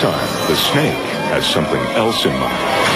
time, the snake has something else in mind.